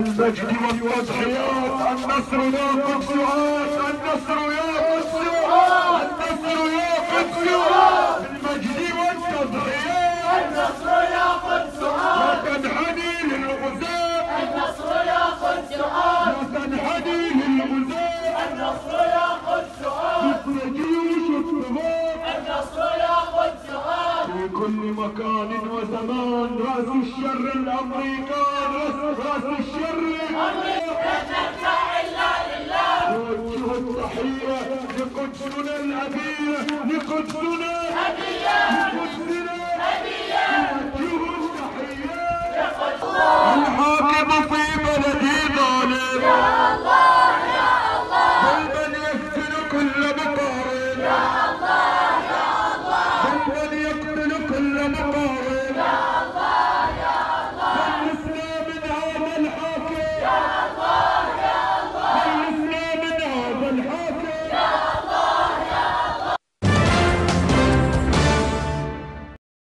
المجد والتضحيات النصر يا قدس النصر يا قدس النصر يا قدس المجد والتضحيات النصر يا قدس لا تنحني للغزاة النصر يا قدس لا تنحني للغزاة النصر يا قدس مثل جيوش النصر يا قدس في كل مكان وزمان رأس الشر الأمريكان راس الشر التحية لقدسنا الأبية لقدسنا